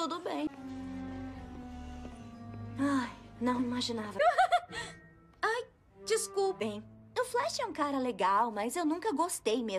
Tudo bem. Ai, não imaginava. Ai, desculpem. O Flash é um cara legal, mas eu nunca gostei mesmo.